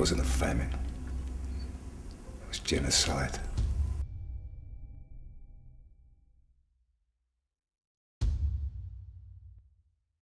wasn't a famine. It was genocide.